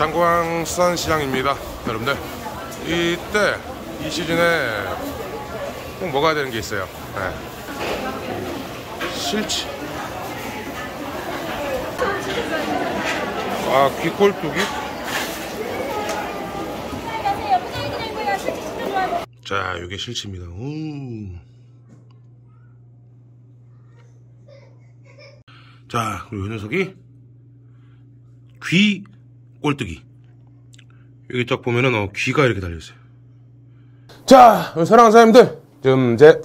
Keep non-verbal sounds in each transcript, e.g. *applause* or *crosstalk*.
장광 수산시장입니다 여러분들. 이때 이 시즌에 꼭 먹어야 되는 게 있어요. 네. 실치. 아 귀꼴뚜기? 자 이게 실치입니다. 오. 자 그리고 이 녀석이 귀 꼴뚜기. 여기 딱 보면은 어, 귀가 이렇게 달려있어요. 자 사랑하는 사장님들 지금 이제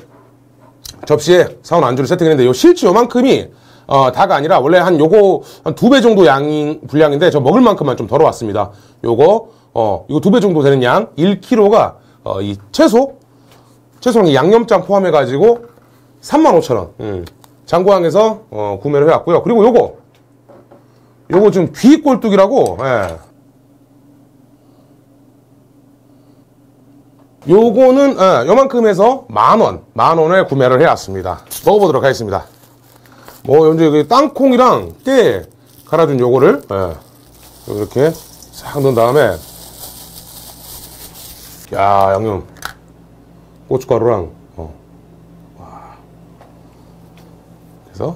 접시에 사온 안주를 세팅했는데 요 실치 요만큼이 어, 다가 아니라 원래 한 요거 한 두 배 정도 양 분량인데 저 먹을 만큼만 좀 덜어왔습니다. 요거 어 이거 두 배 정도 되는 양 1kg가 어, 이 채소? 채소는 양념장 포함해 가지고 35,000원. 음. 장고항에서 어, 구매를 해왔고요. 그리고 요거 요거 지금 귀 꼴뚜기라고 예. 요거는 예, 요만큼 해서 만원 만원에 구매를 해왔습니다. 먹어보도록 하겠습니다. 뭐그 땅콩이랑 깨 갈아준 요거를 예, 이렇게 싹 넣은 다음에 야 양념. 고춧가루랑 어. 그래서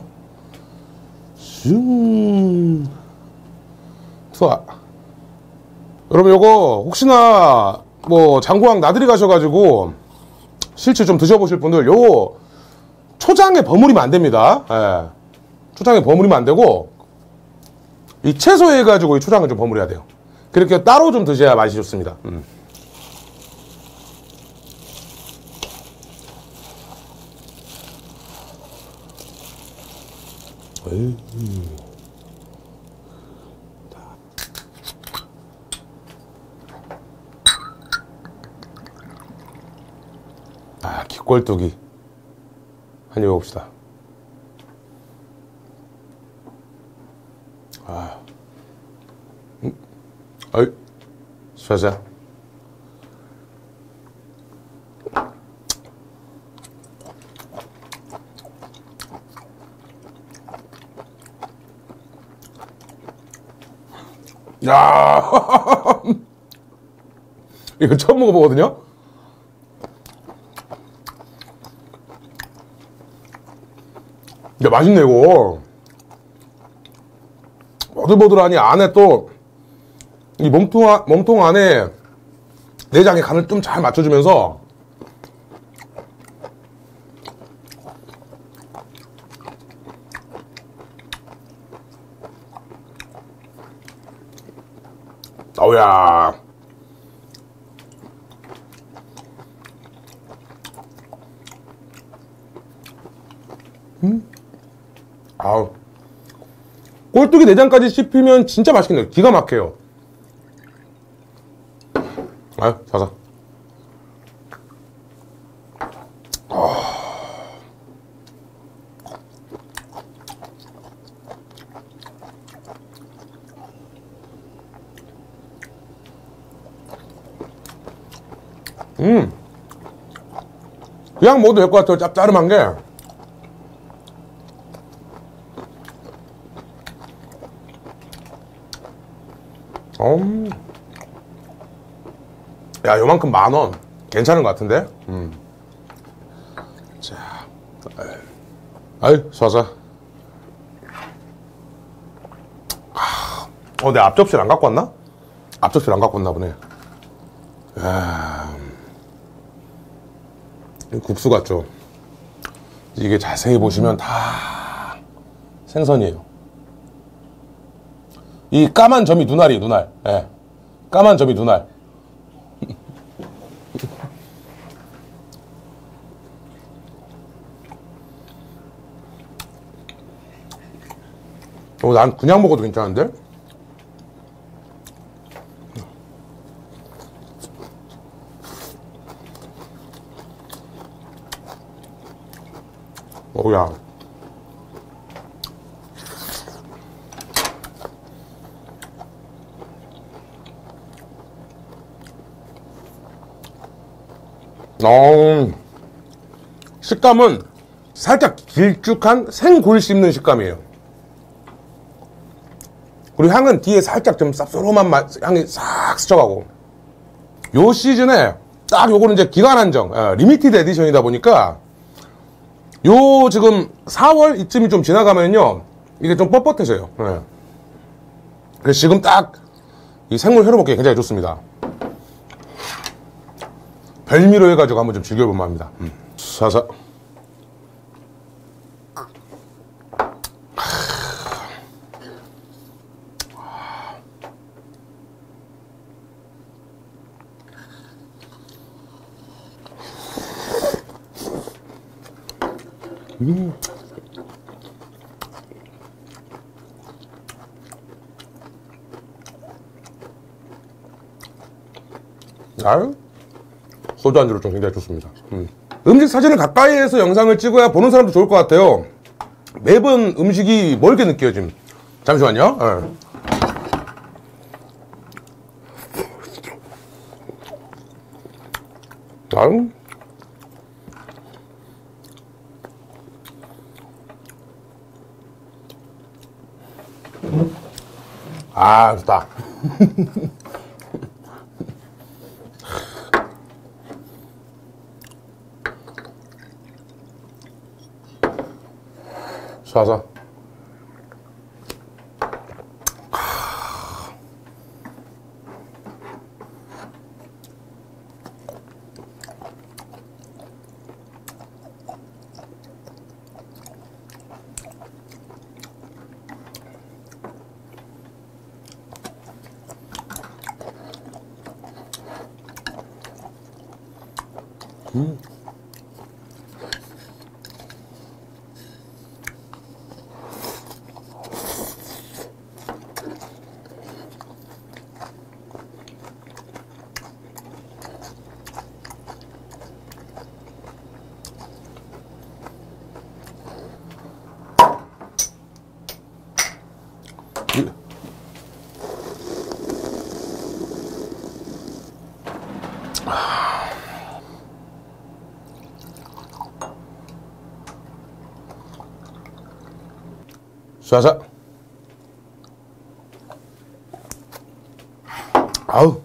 슝 좋아 여러분 요거 혹시나 뭐 장고항 나들이 가셔가지고 실제 좀 드셔보실 분들 요 초장에 버무리면 안 됩니다 예. 초장에 버무리면 안 되고 이 채소 해가지고 이 초장을 좀 버무려야 돼요 그렇게 따로 좀 드셔야 맛이 좋습니다 음. 에이. 아, 기꼴뚜기. 한입 해봅시다. 아. 음. 어이. 샤샤. 야 *laughs* 이거 처음 먹어보거든요? 야, 맛있네, 이거. 버들버들하니 안에 또, 이 몸통, 몸통 안에 내장의 간을 좀 잘 맞춰주면서, 어우야. 아우. 꼴뚜기 내장까지 씹히면 진짜 맛있겠네요. 기가 막혀요. 아유, 자자. 음. 그냥 먹어도 될 것 같아요. 짭짤한 게. 음. 야, 요만큼 만 원. 괜찮은 것 같은데? 음. 자. 아유, 쏴서. 아, 어, 내 앞접시를 안 갖고 왔나? 앞접시를 안 갖고 왔나 보네. 야. 국수 같죠? 이게 자세히 보시면 다 생선이에요. 이 까만 점이 눈알이에요, 눈알. 예. 까만 점이 눈알. 어, 난 그냥 먹어도 괜찮은데? 어우야. 어, 식감은 살짝 길쭉한 생굴 씹는 식감이에요. 그리고 향은 뒤에 살짝 좀 쌉싸름한 맛, 향이 싹 스쳐가고. 요 시즌에 딱 요거는 이제 기간 한정, 예, limited edition이다 보니까 요 지금 4월 이쯤이 좀 지나가면요. 이게 좀 뻣뻣해져요. 예. 그래서 지금 딱 이 생물 회로 먹기 굉장히 좋습니다. 별미로 해가지고 한번 좀 즐겨볼만 합니다. 음. 사사. 아유, 소주 안주로 좀 굉장히 좋습니다. 음. 음식 사진을 가까이에서 영상을 찍어야 보는 사람도 좋을 것 같아요. 매번 음식이 멀게 느껴짐. 잠시만요. 예. 아유. 아, 좋다. *laughs* 쏴서. 이- 쏴서. 아우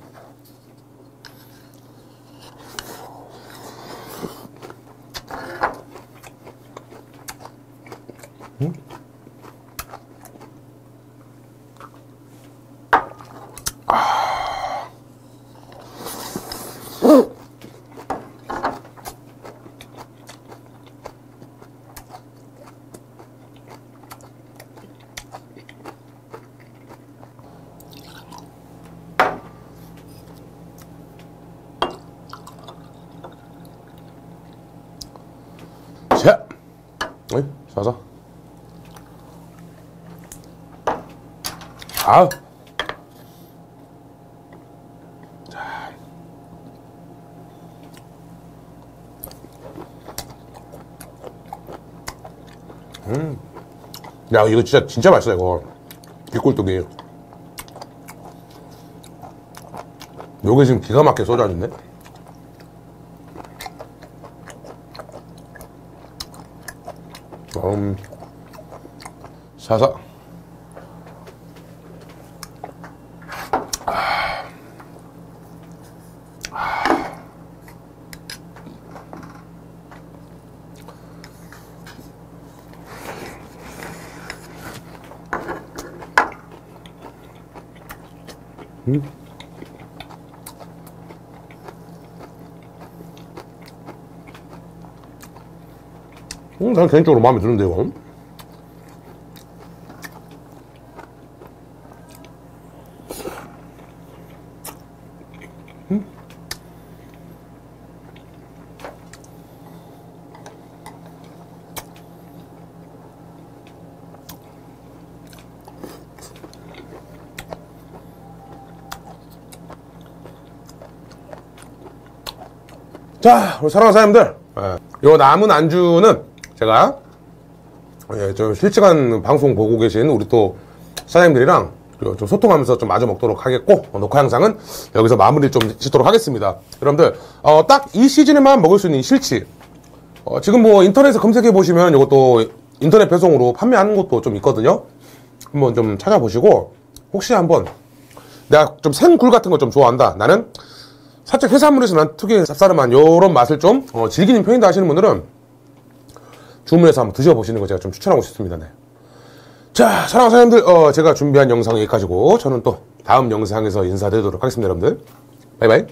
자, 어이, 쏴서 아우 음. 야, 이거 진짜, 진짜 맛있어, 이거. 뒷골뚝이. 요게 지금 기가 막히게 안인 음. 사사. 음, 난 개인적으로 마음에 드는데, 이거. 자, 우리 사랑하는 사람들. 예, 요 남은 안주는 제가 예, 좀 실시간 방송 보고 계신 우리 또 사장님들이랑 좀 소통하면서 좀 마저 먹도록 하겠고 어, 녹화 영상은 여기서 마무리 좀 짓도록 하겠습니다. 여러분들 어, 딱 이 시즌에만 먹을 수 있는 이 실치 어, 지금 뭐 인터넷에 검색해 보시면 이것도 인터넷 배송으로 판매하는 것도 좀 있거든요. 한번 좀 찾아보시고 혹시 한번 내가 좀 생굴 같은 거 좀 좋아한다. 나는 살짝 해산물에서 난 특유의 쌉싸름한 요런 맛을 좀 어, 즐기는 편이다 하시는 분들은 주문해서 한번 드셔보시는 거 제가 좀 추천하고 싶습니다. 네. 자, 사랑하는 사장님들, 어, 제가 준비한 영상 여기까지고 저는 또 다음 영상에서 인사드리도록 하겠습니다, 여러분들. 바이바이.